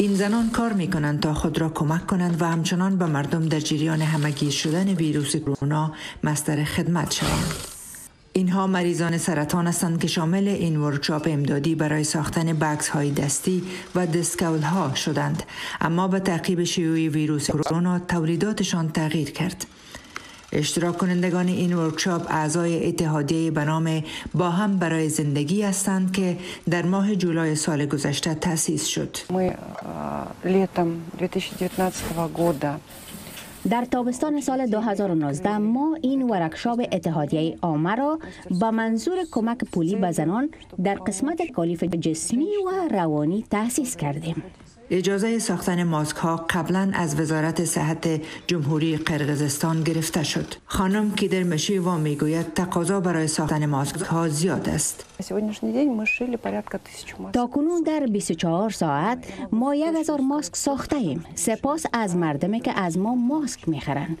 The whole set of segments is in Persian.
این زنان کار می کنند تا خود را کمک کنند و همچنان به مردم در جریان همگیر شدن ویروس کرونا مستر خدمت شوند. اینها مریضان سرطان هستند که شامل این ورکشاپ امدادی برای ساختن بکس های دستی و دسکول ها شدند اما به تعقیب شیوع ویروس کرونا تولیداتشان تغییر کرد اشتراک کنندگان این ورکشاپ اعضای اتحادیه به نام با هم برای زندگی هستند که در ماه جولای سال گذشته تأسیس شد. در تابستان سال 2019 ما این ورکشاپ اتحادیه آمه را با منظور کمک پولی به زنان در قسمت کالیف جسمی و روانی تأسیس کردیم. اجازه ساختن ماسک ها قبلا از وزارت صحت جمهوری قرقیزستان گرفته شد. خانم کیدر مشیوا می‌گوید تقاضا برای ساختن ماسک ها زیاد است. تا کنون در 24 ساعت ما یک هزار ماسک ساخته ایم. سپاس از مردمی که از ما ماسک می‌خرند.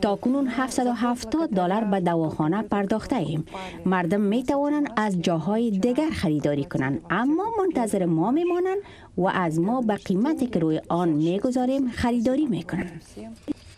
تا کنون 770 دلار به دواخانه پرداخته ایم. مردم می توانند از جاهای دیگر خریداری کنند. اما منتظر ما می مانند و از ما به قیمتی که روی آن می گذاریم خریداری می کنند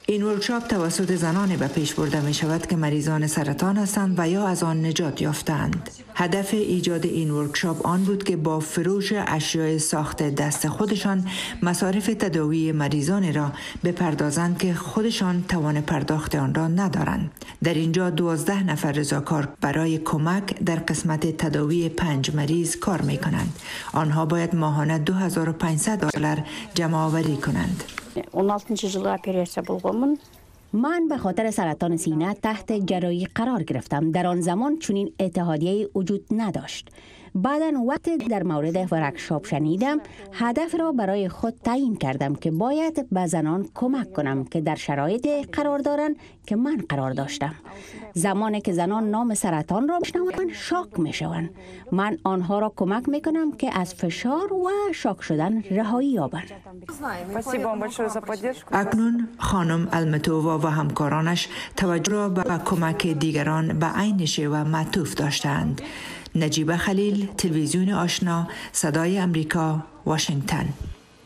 این ورکشاپ توسط زنان به پیش برده می شود که مریضان سرطان هستند و یا از آن نجات یافتند. هدف ایجاد این ورکشاپ آن بود که با فروش اشیاء ساخت دست خودشان مصارف تداوی مریضان را بپردازند که خودشان توان پرداخت آن را ندارند. در اینجا دوازده نفر رضاکار برای کمک در قسمت تداوی پنج مریض کار می کنند. آنها باید ماهانه 2500 دلار جمع آوری کنند. 16 жылы операция болғанмын من به خاطر سرطان سینه تحت جرایی قرار گرفتم در آن زمان چنین اتحادیه وجود نداشت بعدا وقتی در مورد ورکشاپ شنیدم هدف را برای خود تعیین کردم که باید به زنان کمک کنم که در شرایط قرار دارند که من قرار داشتم. زمانی که زنان نام سرطان را بشنوند شاک می شوند من آنها را کمک می کنم که از فشار و شاک شدن رهایی یابند. اکنون خانم المتووا و همکارانش توجه را به کمک دیگران به عین و معطوف داشتند. نجیب خلیل تلویزیون آشنا صدای امریکا واشنگتن.